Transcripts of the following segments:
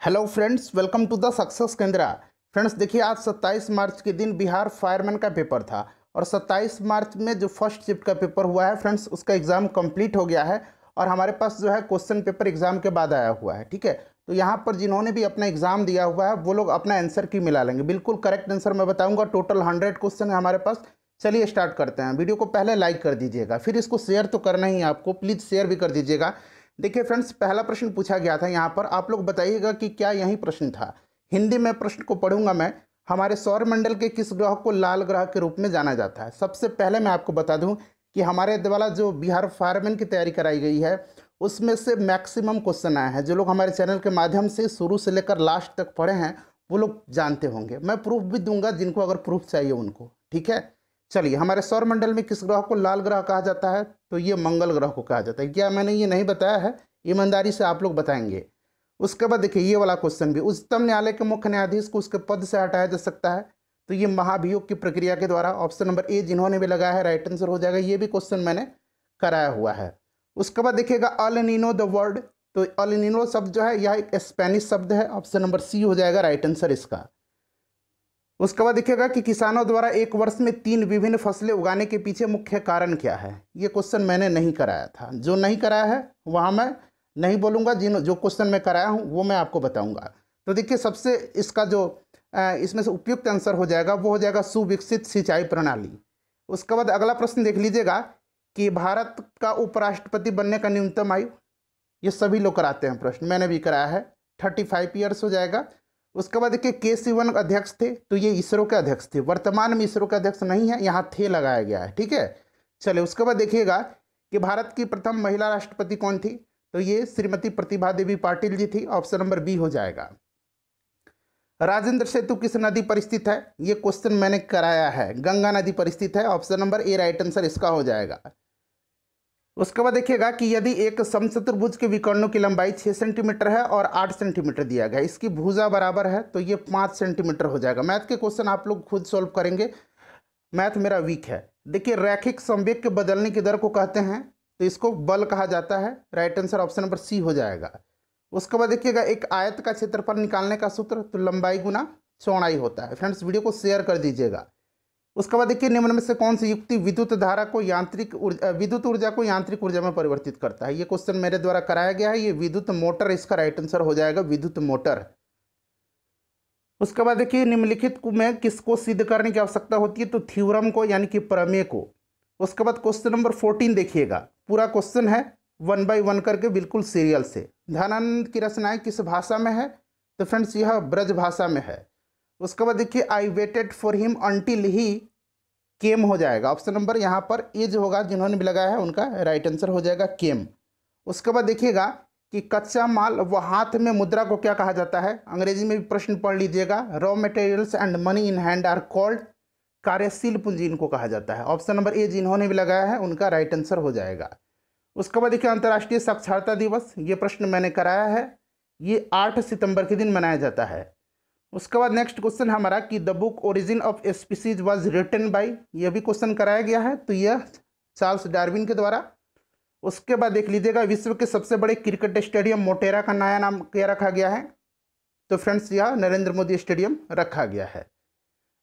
Hello friends welcome to the success Kendra friends देखिए, आज 27 मार्च के दिन बिहार फायरमैन का पेपर था और 27 मार्च में जो फ़र्स्ट शिफ्ट का पेपर हुआ है फ्रेंड्स उसका एग्ज़ाम कंप्लीट हो गया है और हमारे पास जो है क्वेश्चन पेपर एग्ज़ाम के बाद आया हुआ है, ठीक है? तो यहाँ पर जिन्होंने भी अपना एग्ज़ाम दिया हुआ है, वो लोग अपना आंसर की मिला लेंगे। बिल्कुल करेक्ट आंसर मैं बताऊँगा टोटल हंड्रेड क्वेश्चन है हमारे पास। चलिए स्टार्ट करते हैं। वीडियो को पहले लाइक कर दीजिएगा, फिर इसको शेयर तो करना ही आपको प्लीज़ शेयर भी कर दीजिएगा। देखिए फ्रेंड्स पहला प्रश्न पूछा गया था यहाँ पर। आप लोग बताइएगा कि क्या यही प्रश्न था? हिंदी में प्रश्न को पढ़ूँगा मैं। हमारे सौर मंडल के किस ग्रह को लाल ग्रह के रूप में जाना जाता है? सबसे पहले मैं आपको बता दूँ कि हमारे द्वारा जो बिहार फायरमैन की तैयारी कराई गई है, उसमें से मैक्सिमम क्वेश्चन आए हैं। जो लोग हमारे चैनल के माध्यम से शुरू से लेकर लास्ट तक पढ़े हैं, वो लोग जानते होंगे। मैं प्रूफ भी दूँगा, जिनको अगर प्रूफ चाहिए उनको। ठीक है? चलिए, हमारे सौर मंडल में किस ग्रह को लाल ग्रह कहा जाता है? तो ये मंगल ग्रह को कहा जाता है। क्या मैंने ये नहीं बताया है? ईमानदारी से आप लोग बताएँगे। उसके बाद देखिए, ये वाला क्वेश्चन भी। उच्चतम न्यायालय के मुख्य न्यायाधीश को उसके पद से हटाया जा सकता है। तो ये महाभियोग की प्रक्रिया के द्वारा ऑप्शन नंबर ए जिन्होंने भी लगाया है राइट आंसर हो जाएगा। ये भी क्वेश्चन मैंने कराया हुआ है। उसके बाद देखिएगा, अल नीनो द वर्ड तो अल नीनो शब्द जो है यह एक स्पेनिश शब्द है। ऑप्शन नंबर सी हो जाएगा राइट आंसर इसका। उसके बाद देखिएगा कि किसानों द्वारा एक वर्ष में तीन विभिन्न फ़सलें उगाने के पीछे मुख्य कारण क्या है? ये क्वेश्चन मैंने नहीं कराया था। जो नहीं कराया है, वहाँ मैं नहीं बोलूँगा। जिन, जो क्वेश्चन मैं कराया हूँ, वो मैं आपको बताऊँगा। तो देखिए, सबसे इसका जो इसमें से उपयुक्त आंसर हो जाएगा, वो हो जाएगा सुविकसित सिंचाई प्रणाली। उसके बाद अगला प्रश्न देख लीजिएगा कि भारत का उपराष्ट्रपति बनने का न्यूनतम आयु? ये सभी लोग कराते हैं प्रश्न। मैंने भी कराया है। थर्टी फाइव ईयर्स हो जाएगा। उसके बाद देखिए, के सिवन अध्यक्ष थे तो ये इसरो के अध्यक्ष थे। वर्तमान में इसरो के अध्यक्ष नहीं है, यहाँ थे लगाया गया है, ठीक है? चलिए, उसके बाद देखिएगा कि भारत की प्रथम महिला राष्ट्रपति कौन थी? तो ये श्रीमती प्रतिभा देवी पाटिल जी थी, ऑप्शन नंबर बी हो जाएगा। राजेंद्र सेतु किस नदी पर स्थित है? ये क्वेश्चन मैंने कराया है, गंगा नदी पर स्थित है, option number A right answer इसका हो जाएगा। उसके बाद देखिएगा कि यदि एक समचतुर्भुज के विकर्णों की लंबाई छः सेंटीमीटर है और आठ सेंटीमीटर दिया गया इसकी भुजा बराबर है तो ये पाँच सेंटीमीटर हो जाएगा। मैथ के क्वेश्चन आप लोग खुद सॉल्व करेंगे। मैथ मेरा वीक है। देखिए, रैखिक संवेग के बदलने की दर को कहते हैं तो इसको बल कहा जाता है। Right answer option number C हो जाएगा। उसके बाद देखिएगा, एक आयत का क्षेत्रफल निकालने का सूत्र तो लंबाई गुना चौड़ाई होता है। फ्रेंड्स, वीडियो को शेयर कर दीजिएगा। उसके बाद देखिए निम्न में से कौन सी युक्ति विद्युत धारा को यांत्रिक ऊर्जा विद्युत ऊर्जा को यांत्रिक ऊर्जा में परिवर्तित करता है? ये क्वेश्चन मेरे द्वारा कराया गया है, ये विद्युत मोटर, इसका राइट आंसर हो जाएगा विद्युत मोटर। उसके बाद देखिए निम्नलिखित में किसको सिद्ध करने की आवश्यकता होती है? तो थ्योरम को, यानी कि प्रमेय को। उसके बाद क्वेश्चन नंबर फोर्टीन देखिएगा। पूरा क्वेश्चन है वन बाय वन करके बिल्कुल सीरियल से। ध्यानानंद की रचनाएँ किस भाषा में है? तो फ्रेंड्स यह ब्रज भाषा में है। उसके बाद देखिए I waited for him until he came हो जाएगा। ऑप्शन नंबर यहाँ पर ए जो होगा, जिन्होंने भी लगाया है, उनका राइट आंसर हो जाएगा केम। उसके बाद देखिएगा कि कच्चा माल व हाथ में मुद्रा को क्या कहा जाता है? अंग्रेज़ी में भी प्रश्न पढ़ लीजिएगा। Raw materials and money in hand are called कार्यशील पूंजी इनको कहा जाता है। ऑप्शन नंबर ए जिन्होंने भी लगाया है, उनका राइट आंसर हो जाएगा। उसके बाद देखिए अंतर्राष्ट्रीय साक्षरता दिवस, ये प्रश्न मैंने कराया है। ये आठ सितंबर के दिन मनाया जाता है। उसके बाद नेक्स्ट क्वेश्चन हमारा कि the book origin of species was written by ये भी क्वेश्चन कराया गया है तो यह चार्ल्स डार्विन के द्वारा। उसके बाद देख लीजिएगा, विश्व के सबसे बड़े क्रिकेट स्टेडियम मोटेरा का नया नाम क्या रखा गया है? तो फ्रेंड्स यह नरेंद्र मोदी स्टेडियम रखा गया है।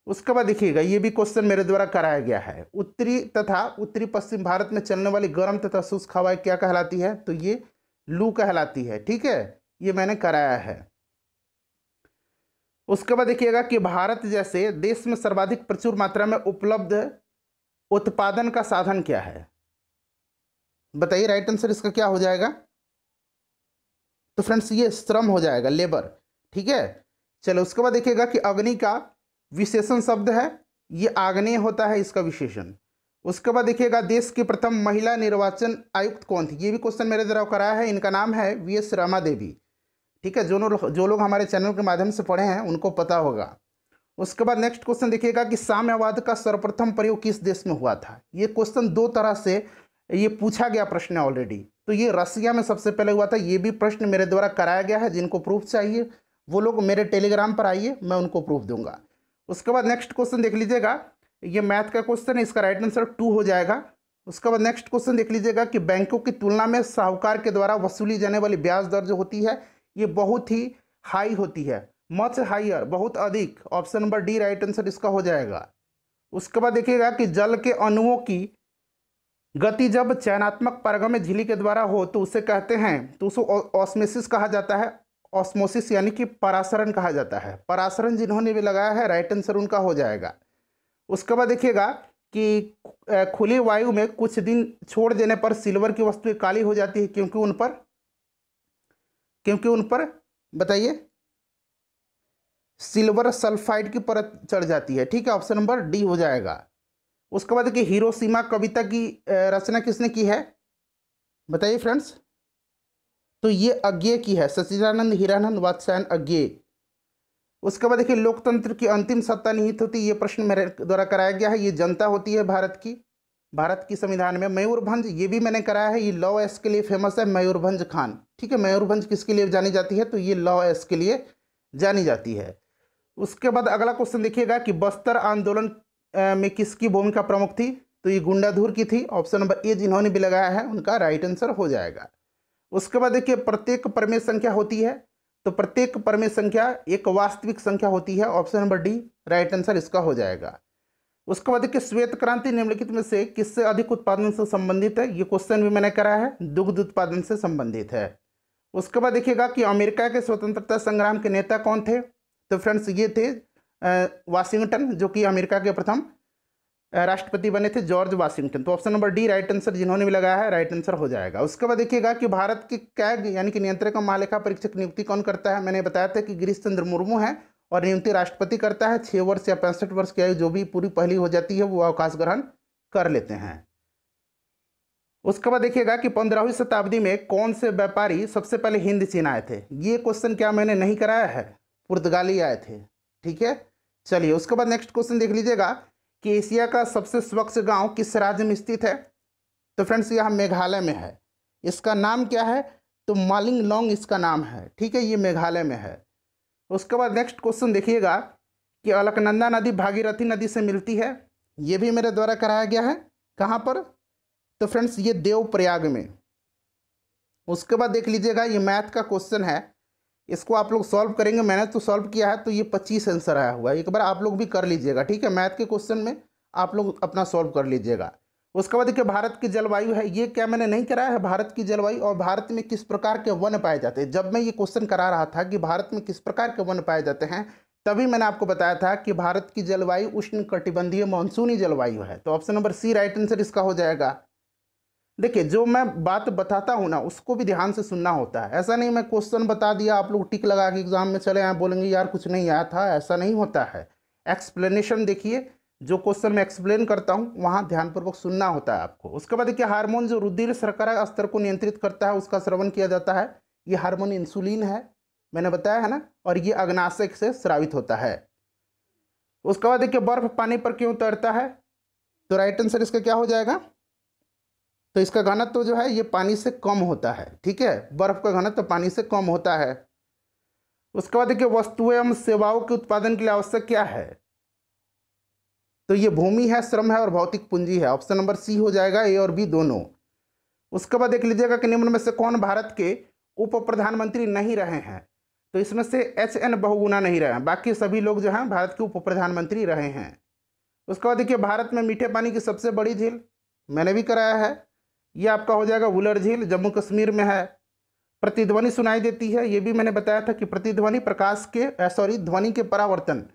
उसके बाद देखिएगा, ये भी क्वेश्चन मेरे द्वारा कराया गया है। उत्तरी तथा उत्तरी पश्चिम भारत में चलने वाली गर्म तथा शुष्क हवाएँ क्या कहलाती है? तो ये लू कहलाती है, ठीक है? ये मैंने कराया है। उसके बाद देखिएगा कि भारत जैसे देश में सर्वाधिक प्रचुर मात्रा में उपलब्ध उत्पादन का साधन क्या है? बताइए राइट आंसर इसका क्या हो जाएगा? तो फ्रेंड्स ये श्रम हो जाएगा लेबर ठीक है? चलो, उसके बाद देखिएगा कि अग्नि का विशेषण शब्द है, ये आग्नेय होता है इसका विशेषण। उसके बाद देखिएगा, देश की प्रथम महिला निर्वाचन आयुक्त कौन थी? ये भी क्वेश्चन मेरे द्वारा कराया है, इनका नाम है वी एस रमा देवी ठीक है, जो लोग जो लोग हमारे चैनल के माध्यम से पढ़े हैं, उनको पता होगा। उसके बाद नेक्स्ट क्वेश्चन देखिएगा कि साम्यवाद का सर्वप्रथम प्रयोग किस देश में हुआ था? ये क्वेश्चन दो तरह से, ये पूछा गया प्रश्न है ऑलरेडी तो ये रसिया में सबसे पहले हुआ था, ये भी प्रश्न मेरे द्वारा कराया गया है, जिनको प्रूफ चाहिए। वो लोग मेरे टेलीग्राम पर आइए, मैं उनको प्रूफ दूँगा। उसके बाद नेक्स्ट क्वेश्चन देख लीजिएगा। ये मैथ का क्वेश्चन है, इसका राइट आंसर टू हो जाएगा। उसके बाद नेक्स्ट क्वेश्चन देख लीजिएगा कि बैंकों की तुलना में साहूकार के द्वारा वसूली जाने वाली ब्याज दर जो होती है ये बहुत ही हाई होती है। मच हाइयर बहुत अधिक। Option number D right answer इसका हो जाएगा। उसके बाद देखिएगा कि जल के अणुओं की गति जब चयनात्मक पारगम्य झिल्ली के द्वारा हो तो उसे कहते हैं तो उसको ऑस्मेसिस कहा जाता है। ऑस्मोसिस यानी कि परासरण कहा जाता है। परासरण जिन्होंने भी लगाया है राइट आंसर उनका हो जाएगा। उसके बाद देखिएगा कि खुली वायु में कुछ दिन छोड़ देने पर सिल्वर की वस्तुएँ काली हो जाती है, क्योंकि उन पर क्योंकि उन पर, बताइए, सिल्वर सल्फाइड की परत चढ़ जाती है, ठीक है, ऑप्शन नंबर डी हो जाएगा। उसके बाद देखिए हीरोसीमा कविता की रचना किसने की है? बताइए फ्रेंड्स। तो ये अज्ञे की है सचिदानंद हीरानंद वात्सायन अज्ञे उसके बाद देखिए, लोकतंत्र की अंतिम सत्ता निहित होती है ये प्रश्न मेरे द्वारा कराया गया है, ये जनता होती है भारत की। भारत की संविधान में मयूरभंज ये भी मैंने कराया है, ये लॉ एस के लिए फ़ेमस है मयूरभंज खान। ठीक है मयूरभंज किसके लिए जानी जाती है? तो ये लॉ एस के लिए जानी जाती है। उसके बाद अगला क्वेश्चन देखिएगा कि बस्तर आंदोलन में किसकी भूमिका प्रमुख थी? तो ये गुंडाधुर की थी। ऑप्शन नंबर ए जिन्होंने भी लगाया है, उनका राइट आंसर हो जाएगा। उसके बाद देखिए, प्रत्येक परमेय संख्या होती है तो प्रत्येक परमेय संख्या एक वास्तविक संख्या होती है। Option number D right answer इसका हो जाएगा। उसके बाद देखिए श्वेत क्रांति निम्नलिखित में से किससे अधिक उत्पादन से संबंधित है? ये क्वेश्चन भी मैंने करा है। दुग्ध उत्पादन से संबंधित है। उसके बाद देखिएगा कि अमेरिका के स्वतंत्रता संग्राम के नेता कौन थे? तो फ्रेंड्स ये थे वाशिंगटन, जो कि अमेरिका के प्रथम राष्ट्रपति बने थे, जॉर्ज वाशिंगटन। तो option number D right answer जिन्होंने भी लगाया है राइट आंसर हो जाएगा। उसके बाद देखिएगा कि भारत की कैग, यानी कि नियंत्रक महालेखा परीक्षक नियुक्ति कौन करता है? मैंने बताया था कि गिरीश चंद्र मुर्मू है। और नियुक्ति राष्ट्रपति करता है छः वर्ष या पैंसठ वर्ष की आयु जो भी पूरी पहली हो जाती है, वो अवकाश ग्रहण कर लेते हैं। उसके बाद देखिएगा कि पंद्रहवीं शताब्दी में कौन से व्यापारी सबसे पहले हिंद चीन आए थे? ये क्वेश्चन क्या मैंने नहीं कराया है? पुर्तगाली आए थे। ठीक है? चलिए, उसके बाद नेक्स्ट क्वेश्चन देख लीजिएगा कि एशिया का सबसे स्वच्छ गाँव किस राज्य में स्थित है? तो फ्रेंड्स यह मेघालय में है। इसका नाम क्या है? तो मालिंग लॉन्ग इसका नाम है। ठीक है, ये मेघालय में है। उसके बाद नेक्स्ट क्वेश्चन देखिएगा कि अलकनंदा नदी भागीरथी नदी से मिलती है। ये भी मेरे द्वारा कराया गया है। कहाँ पर? तो फ्रेंड्स ये देवप्रयाग में। उसके बाद देख लीजिएगा, ये मैथ का क्वेश्चन है। इसको आप लोग सॉल्व करेंगे। मैंने तो सॉल्व किया है तो ये पच्चीस आंसर आया हुआ है। एक बार आप लोग भी कर लीजिएगा, ठीक है? मैथ के क्वेश्चन में आप लोग अपना सॉल्व कर लीजिएगा। उसके बाद देखिए, भारत की जलवायु है, ये क्या मैंने नहीं कराया है? भारत की जलवायु और भारत में किस प्रकार के वन पाए जाते हैं? जब मैं ये क्वेश्चन करा रहा था कि भारत में किस प्रकार के वन पाए जाते हैं, तभी मैंने आपको बताया था कि भारत की जलवायु उष्ण कटिबंधीय मानसूनी जलवायु है। तो option number C right answer इसका हो जाएगा। देखिए, जो मैं बात बताता हूँ ना, उसको भी ध्यान से सुनना होता है। ऐसा नहीं, मैं क्वेश्चन बता दिया, आप लोग टिक लगा के एग्ज़ाम में चले आए, बोलेंगे, यार, कुछ नहीं आया था। ऐसा नहीं होता है। एक्सप्लेनेशन देखिए जो क्वेश्चन मैं एक्सप्लेन करता हूँ, वहाँ ध्यानपूर्वक सुनना होता है आपको। उसके बाद देखिए हार्मोन जो रुधिर शर्करा स्तर को नियंत्रित करता है, उसका श्रवण किया जाता है। ये हार्मोन इंसुलिन है, मैंने बताया है ना, और ये अग्नाशक से स्रावित होता है। उसके बाद देखिए, बर्फ़ पानी पर क्यों तैरता है? तो राइट आंसर इसका क्या हो जाएगा? तो इसका घनत्व तो जो है, ये पानी से कम होता है, ठीक है? बर्फ़ का घनत्व तो पानी से कम होता है। उसके बाद देखिए, वस्तुएँ एवं सेवाओं के उत्पादन के लिए आवश्यक क्या है? तो ये भूमि है, श्रम है और भौतिक पूंजी है। ऑप्शन नंबर सी हो जाएगा ए और बी दोनों। उसके बाद देख लीजिएगा कि निम्न में से कौन भारत के उप प्रधानमंत्री नहीं रहे हैं। तो इसमें से एच एन बहुगुना नहीं रहे हैं। बाकी सभी लोग जो हैं, भारत के उप प्रधानमंत्री रहे हैं। उसके बाद देखिए, भारत में मीठे पानी की सबसे बड़ी झील मैंने भी कराया है। ये आपका हो जाएगा वुलर झील, जम्मू कश्मीर में है। प्रतिध्वनि सुनाई देती है। ये भी मैंने बताया था कि प्रतिध्वनि प्रकाश के सॉरी ध्वनि के परावर्तन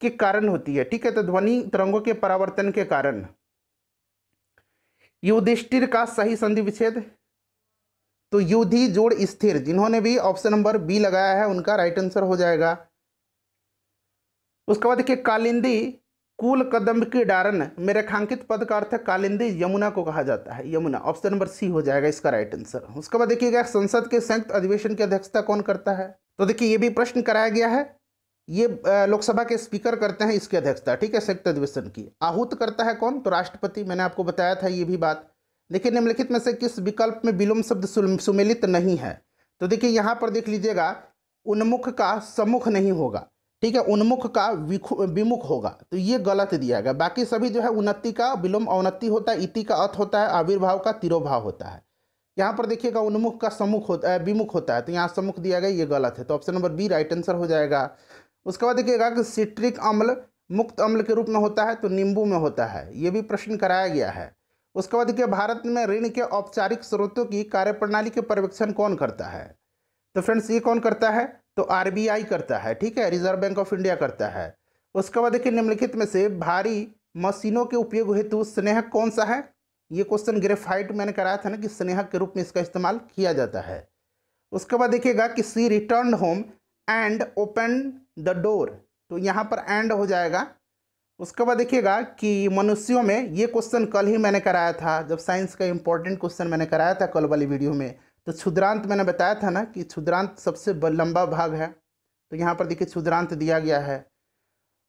के कारण होती है, ठीक है? तो ध्वनि तरंगों के परावर्तन के कारण। युधिष्ठिर का सही संधि विच्छेद। तो युधि जोड़ स्थिर, जिन्होंने भी ऑप्शन नंबर बी लगाया है, उनका राइट आंसर हो जाएगा। उसके बाद देखिए, कालिंदी कुल कदम की डारन में रेखांकित पद का अर्थ कालिंदी यमुना को कहा जाता है, यमुना, ऑप्शन नंबर सी हो जाएगा इसका राइट आंसर। उसके बाद देखिएगा, संसद के संयुक्त अधिवेशन की अध्यक्षता कौन करता है? तो देखिए, ये भी प्रश्न कराया गया है। ये लोकसभा के स्पीकर करते हैं इसकी अध्यक्षता, ठीक है संयुक्त अधिवेशन की। आहूत करता है कौन? तो राष्ट्रपति, मैंने आपको बताया था ये भी बात। देखिए निम्नलिखित में से किस विकल्प में विलोम शब्द सुमेलित नहीं है? तो देखिए, यहाँ पर देख लीजिएगा, उन्मुख का सम्मुख नहीं होगा, ठीक है, उन्मुख का विमुख होगा तो ये गलत दिया गया। बाकी सभी जो है उन्नति का विलोम अवनति होता है, इति का अर्थ होता है, आविर्भाव का तिरोभाव होता है। यहाँ पर देखिएगा, उन्मुख का सम्मुख होता है, विमुख होता है तो यहाँ सम्मुख दिया गया, ये गलत है। तो option number B, right answer हो जाएगा। उसके बाद देखिएगा कि सिट्रिक अम्ल मुक्त अम्ल के रूप में होता है तो नींबू में होता है। ये भी प्रश्न कराया गया है। उसके बाद देखिए, भारत में ऋण के औपचारिक स्रोतों की कार्यप्रणाली के पर्यवेक्षण कौन करता है? तो फ्रेंड्स, ये कौन करता है? तो आरबीआई करता है, ठीक है? रिज़र्व बैंक ऑफ़ इंडिया करता है। उसके बाद देखिए, निम्नलिखित में से भारी मशीनों के उपयोग हेतु स्नेहक कौन सा है? ये क्वेश्चन ग्रेफाइट मैंने कराया था ना कि स्नेहक के रूप में इसका इस्तेमाल किया जाता है। उसके बाद देखिएगा कि she return home and open the door तो यहाँ पर एंड हो जाएगा। उसके बाद देखिएगा कि मनुष्यों में ये क्वेश्चन कल ही मैंने कराया था। जब साइंस का इंपॉर्टेंट क्वेश्चन मैंने कराया था कल वाली वीडियो में। तो क्षुद्रांत मैंने बताया था ना कि क्षुद्रांत सबसे लंबा भाग है। तो यहाँ पर देखिए क्षुद्रांत दिया गया है।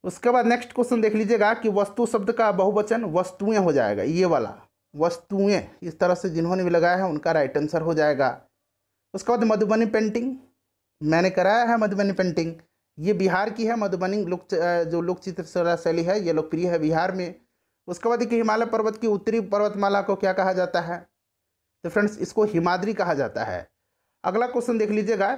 उसके बाद नेक्स्ट क्वेश्चन देख लीजिएगा कि वस्तु शब्द का बहुवचन वस्तुएँ हो जाएगा। ये वाला, वस्तुएँ, इस तरह से जिन्होंने भी लगाया है, उनका राइट आंसर हो जाएगा। उसके बाद मधुबनी पेंटिंग मैंने कराया है मधुबनी पेंटिंग ये बिहार की है, मधुबनी लोक जो लोक चित्र शैली है, ये लोकप्रिय है बिहार में। उसके बाद देखिए हिमालय पर्वत की उत्तरी पर्वतमाला को क्या कहा जाता है? तो फ्रेंड्स, इसको हिमाद्री कहा जाता है। अगला क्वेश्चन देख लीजिएगा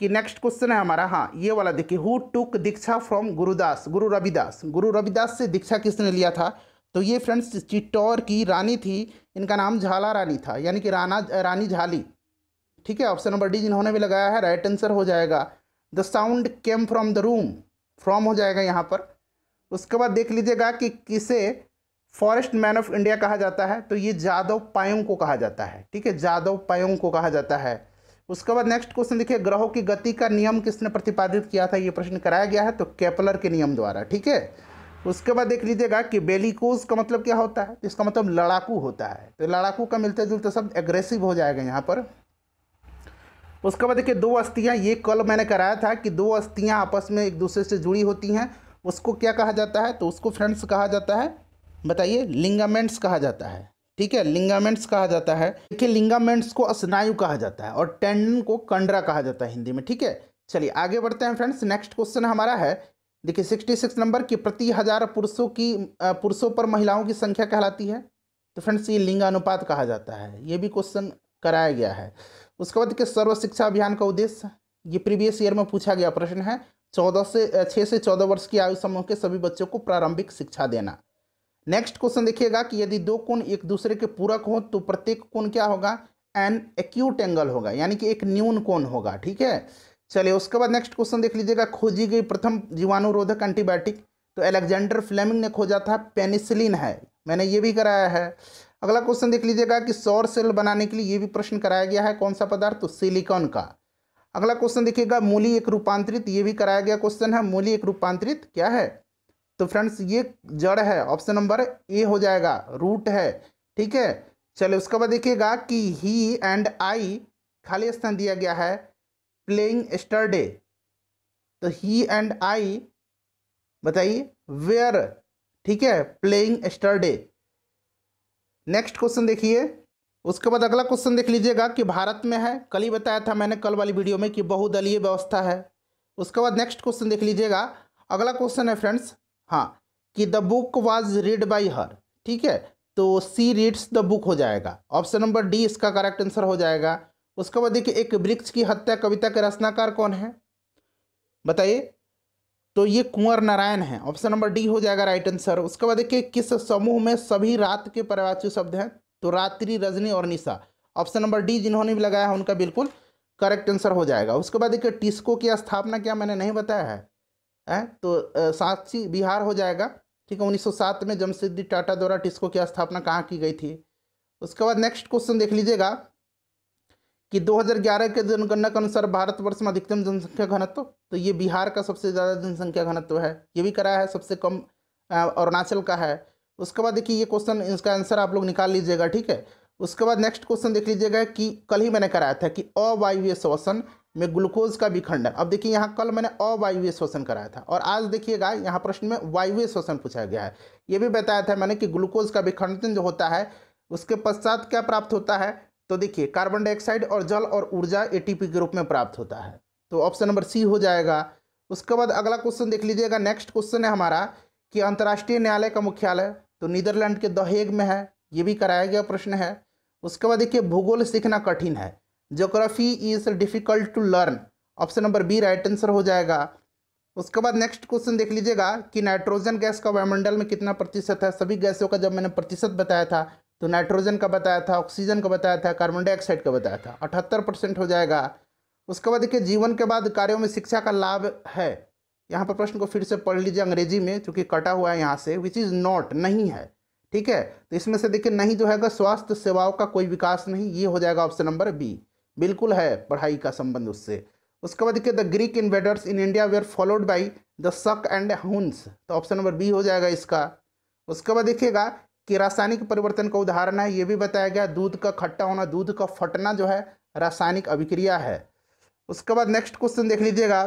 कि नेक्स्ट क्वेश्चन है हमारा। हाँ ये वाला देखिए who took diksha from Gurudas? Guru Ravidas. Guru Ravidas से दीक्षा किसने लिया था? तो ये फ्रेंड्स, चित्तौर की रानी थी। इनका नाम झाला रानी था, यानी कि राना, रानी झाली। ठीक है, ऑप्शन नंबर डी जिन्होंने भी लगाया है, राइट आंसर हो जाएगा। The sound came from the room from हो जाएगा यहाँ पर। उसके बाद देख लीजिएगा कि किसे फॉरेस्ट मैन ऑफ़ इंडिया कहा जाता है तो ये जादव पायों को कहा जाता है। ठीक है? जादव पायों को कहा जाता है। उसके बाद नेक्स्ट क्वेश्चन देखिए, ग्रहों की गति का नियम किसने प्रतिपादित किया था, ये प्रश्न कराया गया है तो कैपलर के नियम द्वारा। ठीक है? उसके बाद देख लीजिएगा कि बेलिकोज का मतलब क्या होता है? इसका मतलब लड़ाकू होता है। तो लड़ाकू का मिलते जुलते शब्द एग्रेसिव हो जाएगा यहाँ पर। उसके बाद देखिए, दो अस्थियाँ, ये कल मैंने कराया था कि दो अस्थियाँ आपस में एक दूसरे से जुड़ी होती हैं। उसको क्या कहा जाता है? तो उसको फ्रेंड्स कहा जाता है। बताइए लिंगामेंट्स कहा जाता है। ठीक है लिंगामेंट्स कहा जाता है। देखिए लिंगामेंट्स को स्नायु कहा जाता है और टेंडन को कंडरा कहा जाता है हिंदी में। ठीक है? चलिए, आगे बढ़ते हैं फ्रेंड्स नेक्स्ट क्वेश्चन हमारा है। देखिए सिक्सटी सिक्स नंबर की प्रति हज़ार पुरुषों की पुरुषों पर महिलाओं की संख्या कहलाती है। तो फ्रेंड्स ये लिंगानुपात कहा जाता है। ये भी क्वेश्चन कराया गया है। उसके बाद देखिए सर्व शिक्षा अभियान का उद्देश्य, ये प्रीवियस ईयर में पूछा गया प्रश्न है, चौदह से छः से चौदह वर्ष की आयु समूह के सभी बच्चों को प्रारंभिक शिक्षा देना। नेक्स्ट क्वेश्चन देखिएगा कि यदि दो कोण एक दूसरे के पूरक हो तो प्रत्येक कोण क्या होगा? एन एक्यूट एंगल होगा, यानी कि एक न्यून कोण होगा, ठीक है? चलिए उसके बाद नेक्स्ट क्वेश्चन देख लीजिएगा, खोजी गई प्रथम जीवाणुरोधक एंटीबायोटिक तो एलेक्जेंडर फ्लेमिंग ने खोजा था, पेनिसिलिन है, मैंने ये भी कराया है। अगला क्वेश्चन देख लीजिएगा कि सौर सेल बनाने के लिए ये भी प्रश्न कराया गया है, कौन सा पदार्थ? तो सिलिकॉन का। अगला क्वेश्चन देखिएगा, मूली एक रूपांतरित, ये भी कराया गया क्वेश्चन है, मूली एक रूपांतरित क्या है? तो फ्रेंड्स, ये जड़ है, ऑप्शन नंबर ए हो जाएगा, रूट है, ठीक है? चलिए उसके बाद देखिएगा कि ही एंड आई खाली स्थान दिया गया है, प्लेइंग स्टरडे। तो ही एंड आई, बताइए, वेयर, ठीक है, प्लेइंग स्टरडे। नेक्स्ट क्वेश्चन देखिए। उसके बाद अगला क्वेश्चन देख लीजिएगा कि भारत में है। कल ही बताया था मैंने कल वाली वीडियो में कि बहुदलीय व्यवस्था है। उसके बाद नेक्स्ट क्वेश्चन देख लीजिएगा। अगला क्वेश्चन है फ्रेंड्स हाँ कि the book was read by her, ठीक है? तो सी रीड्स द बुक हो जाएगा। ऑप्शन नंबर डी, इसका करेक्ट आंसर हो जाएगा। उसके बाद देखिए, एक वृक्ष की हत्या कविता के रचनाकार कौन है? बताइए। तो ये कुंवर नारायण है। ऑप्शन नंबर डी हो जाएगा राइट आंसर उसके बाद देखिए, किस समूह में सभी रात के परिवाची शब्द हैं? तो रात्रि, रजनी और निशा। ऑप्शन नंबर डी जिन्होंने भी लगाया है, उनका बिल्कुल करेक्ट आंसर हो जाएगा। उसके बाद देखिए, टिस्को की स्थापना क्या मैंने नहीं बताया है? है? तो साक्षी बिहार हो जाएगा। ठीक है 1907 में जमशेदी टाटा द्वारा टिस्को की स्थापना कहाँ की गई थी? उसके बाद नेक्स्ट क्वेश्चन देख लीजिएगा। कि 2011 के जनगणना के अनुसार भारतवर्ष में अधिकतम जनसंख्या घनत्व तो ये बिहार का सबसे ज़्यादा जनसंख्या घनत्व है। ये भी कराया है, सबसे कम अरुणाचल का है। उसके बाद देखिए ये क्वेश्चन इसका आंसर आप लोग निकाल लीजिएगा, ठीक है? उसके बाद नेक्स्ट क्वेश्चन देख लीजिएगा कि कल ही मैंने कराया था कि अवायुवीय श्वसन में ग्लूकोज का विखंडन। अब देखिए यहाँ कल मैंने अवायुवीय श्वसन कराया था, और आज देखिएगा यहाँ प्रश्न में वायुवीय श्वसन पूछा गया है। ये भी बताया था मैंने कि ग्लूकोज का विखंडन जो होता है, उसके पश्चात क्या प्राप्त होता है? तो देखिए, कार्बन डाइऑक्साइड और जल और ऊर्जा एटीपी के रूप में प्राप्त होता है। तो ऑप्शन नंबर सी हो जाएगा। उसके बाद अगला क्वेश्चन देख लीजिएगा। नेक्स्ट क्वेश्चन है हमारा कि अंतर्राष्ट्रीय न्यायालय का मुख्यालय तो नीदरलैंड के दहेग में है, ये भी कराया गया प्रश्न है। उसके बाद देखिए, भूगोल सीखना कठिन है। Geography is difficult to learn option number B right answer हो जाएगा। उसके बाद नेक्स्ट क्वेश्चन देख लीजिएगा कि नाइट्रोजन गैस का वायुमंडल में कितना प्रतिशत है? सभी गैसों का जब मैंने प्रतिशत बताया था तो नाइट्रोजन का बताया था, ऑक्सीजन का बताया था, कार्बन डाइऑक्साइड का बताया था। अठहत्तर परसेंट हो जाएगा। उसके बाद देखिए, जीवन के बाद कार्यों में शिक्षा का लाभ है। यहाँ पर प्रश्न को फिर से पढ़ लीजिए अंग्रेज़ी में, क्योंकि कटा हुआ है यहाँ से विच इज़ नॉट नहीं है। ठीक है? तो इसमें से देखिए, नहीं जो है स्वास्थ्य सेवाओं का कोई विकास नहीं, ये हो जाएगा ऑप्शन नंबर बी बिल्कुल है पढ़ाई का संबंध उससे। उसके बाद देखिए the Greek invaders in India were followed by the Saka and Huns तो ऑप्शन नंबर बी हो जाएगा इसका। उसके बाद देखिएगा कि रासायनिक परिवर्तन का उदाहरण है, ये भी बताया गया, दूध का खट्टा होना, दूध का फटना जो है, रासायनिक अभिक्रिया है। उसके बाद नेक्स्ट क्वेश्चन देख लीजिएगा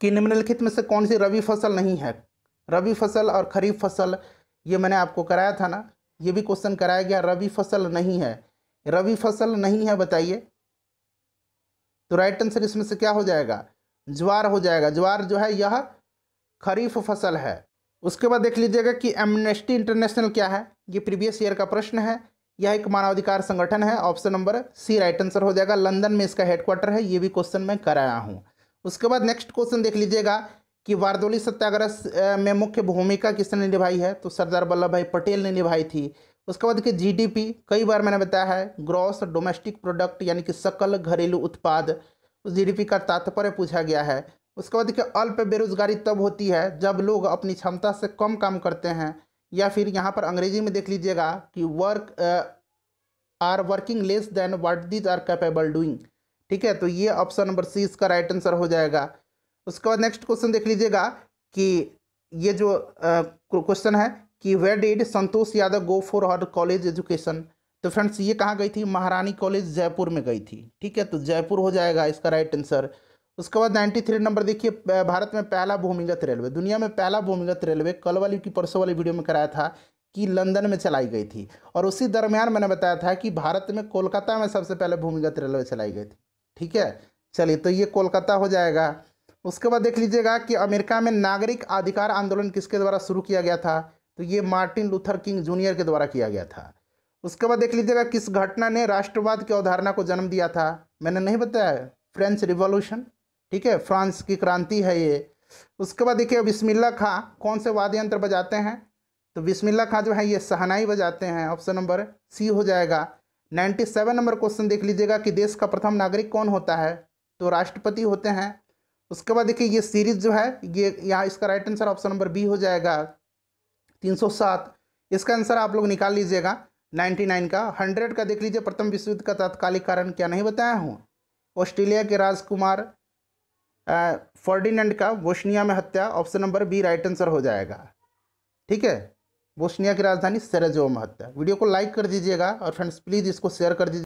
कि निम्नलिखित में से कौन सी रबी फ़सल नहीं है? रबी फ़सल और खरीफ फ़सल, ये मैंने आपको कराया था ना, ये भी क्वेश्चन कराया गया, रबी फ़सल नहीं है। रबी फ़सल नहीं है, बताइए। तो राइट आंसर इसमें से क्या हो जाएगा? ज्वार हो जाएगा। ज्वार जो है, यह खरीफ फ़सल है। उसके बाद देख लीजिएगा कि एमनेस्टी इंटरनेशनल क्या है? ये प्रीवियस ईयर का प्रश्न है। यह एक मानवाधिकार संगठन है। Option number C right answer हो जाएगा। लंदन में इसका हेडक्वार्टर है। ये भी क्वेश्चन मैं कराया हूँ। उसके बाद नेक्स्ट क्वेश्चन देख लीजिएगा कि वारदोली सत्याग्रह में मुख्य भूमिका किसने निभाई है? तो सरदार वल्लभ भाई पटेल ने निभाई थी। उसके बाद देखिए जीडीपी कई बार मैंने बताया है ग्रॉस डोमेस्टिक प्रोडक्ट यानी कि सकल घरेलू उत्पाद, उस जीडीपी का तात्पर्य पूछा गया है। उसके बाद देखिए, अल्प बेरोजगारी तब होती है जब लोग अपनी क्षमता से कम काम करते हैं। या फिर यहाँ पर अंग्रेज़ी में देख लीजिएगा कि work are working less than what these are capable doing ठीक है तो ये ऑप्शन नंबर सी इसका राइट आंसर हो जाएगा। उसके बाद नेक्स्ट क्वेश्चन देख लीजिएगा कि ये जो क्वेश्चन है कि why did Santosh Yadav go for her college education तो फ्रेंड्स ये कहाँ गई थी? महारानी कॉलेज जयपुर में गई थी। ठीक है तो जयपुर हो जाएगा इसका राइट आंसर उसके बाद नाइन्टी थ्री नंबर देखिए भारत में पहला भूमिगत रेलवे। दुनिया में पहला भूमिगत रेलवे कल वाली की परसों वाली वीडियो में कराया था कि लंदन में चलाई गई थी। और उसी दरमियान मैंने बताया था कि भारत में कोलकाता में सबसे पहले भूमिगत रेलवे चलाई गई थी। ठीक है? चलिए तो ये कोलकाता हो जाएगा। उसके बाद देख लीजिएगा कि अमेरिका में नागरिक अधिकार आंदोलन किसके द्वारा शुरू किया गया था? तो ये मार्टिन लूथर किंग जूनियर के द्वारा किया गया था। उसके बाद देख लीजिएगा किस घटना ने राष्ट्रवाद की अवधारणा को जन्म दिया था? मैंने नहीं बताया। French revolution. ठीक है, फ्रांस की क्रांति है ये। उसके बाद देखिए बिस्मिल्ला खां, कौन से वाद्य यंत्र बजाते हैं? तो बिस्मिल्ला खां जो है ये सहनाई बजाते हैं। ऑप्शन नंबर सी हो जाएगा। नाइन्टी सेवन नंबर क्वेश्चन देख लीजिएगा कि देश का प्रथम नागरिक कौन होता है? तो राष्ट्रपति होते हैं। उसके बाद देखिए, ये सीरीज़ जो है, ये यहाँ इसका right answer option number B हो जाएगा। तीन सौ सात। इसका आंसर आप लोग निकाल लीजिएगा। नाइन्टी नाइन का। हंड्रेड का देख लीजिए, प्रथम विश्व युद्ध का तात्कालिक कारण क्या? नहीं बताया हूँ। ऑस्ट्रेलिया के राजकुमार फर्डिनेंड का बोस्निया में हत्या, option number B right answer हो जाएगा। ठीक है? बोस्निया की राजधानी सेरेजो में हत्या। वीडियो को लाइक कर दीजिएगा और फ्रेंड्स, प्लीज़ इसको शेयर कर दीजिए।